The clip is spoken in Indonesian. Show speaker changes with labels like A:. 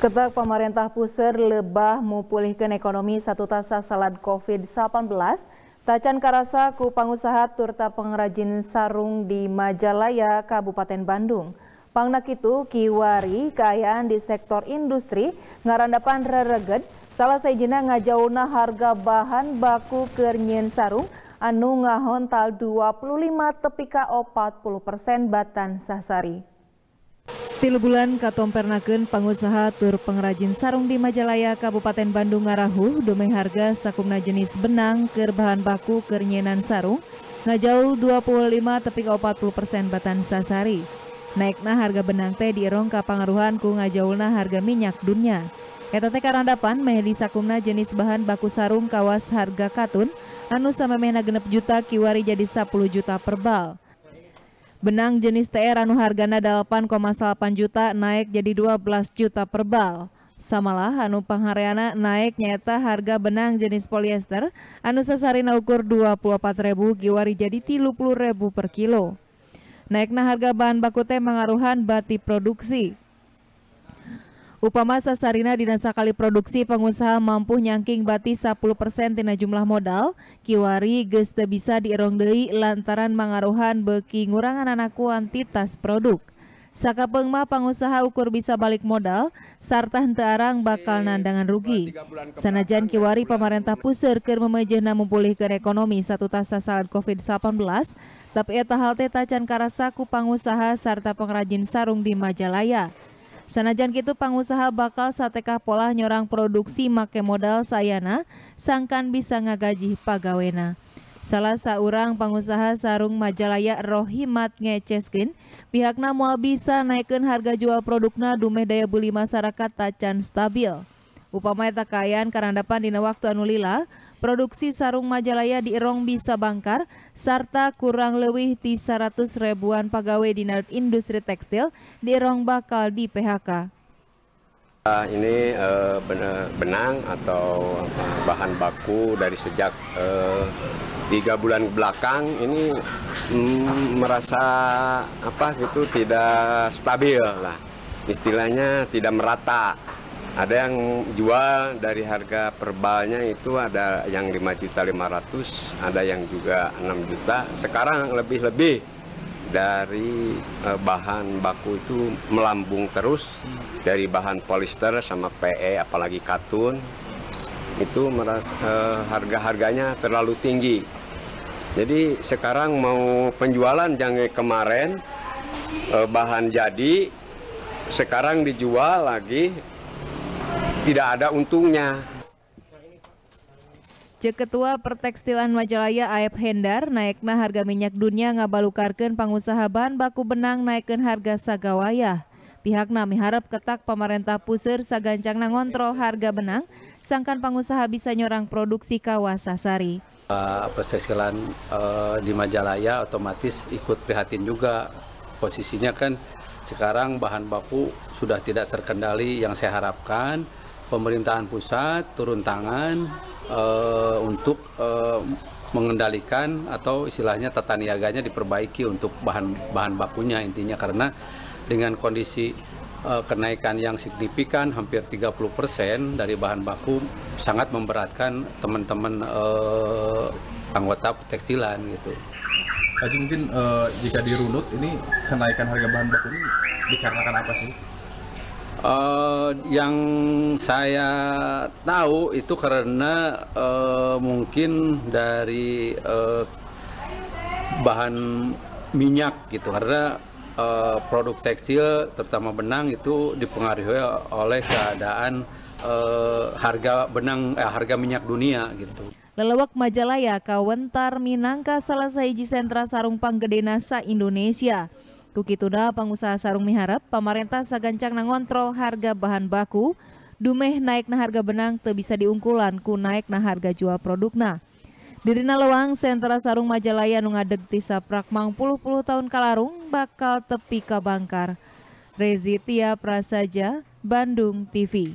A: Ketak pemerintah pusat lebah mempulihkan ekonomi satu tasa salad COVID-19, tacan karasa ku pangusaha turta pengrajin sarung di Majalaya, Kabupaten Bandung. Pangnak itu kiwari keayaan di sektor industri ngarandapan rereged salah sejina ngajauna harga bahan baku kernyen sarung anu ngahontal 25 tepika 40 persen batan sasari. Tilu bulan katompernakeun pangusaha tur pengrajin sarung di Majalaya Kabupaten Bandung ngarahu domeng harga sakumna jenis benang ke bahan baku kernyenan sarung ngajauh 25 tepi ke 40 persen batan sasari. Naikna harga benang teh diirong ka pangaruhan ku ngajauhna harga minyak dunia. Eta teh karandapan meh sakumna jenis bahan baku sarung kawas harga katun anu samemehna genep juta kiwari jadi 10 juta per bal. Benang jenis TR anu hargana 8,8 juta naik jadi 12 juta per bal. Samalah anu panghareana naik nyata harga benang jenis polyester anu sasarina ukur 24.000 giwari jadi 30.000 per kilo. Naikna harga bahan baku teh mengaruhan bati produksi. Upama sasarina dina sakali produksi pengusaha mampu nyangking bati 10% tina jumlah modal, kiwari geus teu bisa dierong deui lantaran mangaruhan beuki ngurangan anak kuantitas produk. Sakapeung mah pengusaha ukur bisa balik modal sarta henteu arang bakal nandangan rugi. Sanajan kiwari pemerintah puseur keur memejehna memulihkeun ekonomi satu tasa salat COVID-19, tapi eta hal teh tacan karasa ku pangusaha sarta pengrajin sarung di Majalaya. Sanajan gitu pengusaha bakal satekah pola nyorang produksi make modal sayana sangkan bisa ngagaji pagawena. Salah seorang pengusaha sarung Majalaya Rohimat ngeceskin pihakna mau bisa naikkan harga jual produkna dumeh daya beli masyarakat tacan stabil. Upama eta kayan karandapan dina waktu anu lila, produksi sarung Majalaya di Erong bisa bangkar serta kurang lebih di 100 ribuan pegawai di industri tekstil di Erong bakal di PHK.
B: Uh, ini uh, benang atau bahan baku dari sejak uh, tiga bulan belakang ini mm, merasa apa gitu tidak stabil lah istilahnya tidak merata ada yang jual dari harga perbalnya itu ada yang 5 juta 500 ada yang juga 6 juta. Sekarang lebih-lebih dari uh, bahan baku itu melambung terus. Dari bahan polister sama PE apalagi katun itu merasa uh, harga-harganya terlalu tinggi. Jadi sekarang mau penjualan jangan kemarin uh, bahan jadi sekarang dijual lagi tidak ada untungnya.
A: Cek Ketua Pertekstilan Majalaya Aep Hendar naikna harga minyak dunia ngabalukarkan pengusaha bahan baku benang naikkan harga sagawaya. Pihakna miharap ketak pemerintah pusir sagancang ngontrol harga benang, sangkan pengusaha bisa nyorang produksi kawasasari.
C: Uh, pertekstilan uh, di Majalaya otomatis ikut prihatin juga. Posisinya kan sekarang bahan baku sudah tidak terkendali yang saya harapkan pemerintahan pusat turun tangan uh, untuk uh, mengendalikan atau istilahnya tata niaganya diperbaiki untuk bahan bahan bakunya intinya karena dengan kondisi uh, kenaikan yang signifikan hampir 30% dari bahan baku sangat memberatkan teman-teman uh, anggota tekstilan gitu.
D: Haji mungkin uh, jika dirunut ini kenaikan harga bahan baku ini dikarenakan apa sih?
C: Uh, yang saya tahu itu karena uh, mungkin dari uh, bahan minyak gitu karena uh, produk tekstil terutama benang itu dipengaruhi oleh keadaan uh, harga benang eh, harga minyak dunia gitu.
A: Lelewak Majalaya kawentar minangka salah sahiji sentra sarung panggedena sa Indonesia. Kukituda pengusaha sarung miharap pemerintah sagancang nangontrol harga bahan baku dumeh naik na harga benang te bisa diungkulan ku naik na harga jual produkna. Dirina lewang sentra sarung Majalaya nu ngadeg ti saprak mang puluh puluh tahun kalarung bakal tepi ka bangkar. Rezi Tia Prasaja, Bandung TV.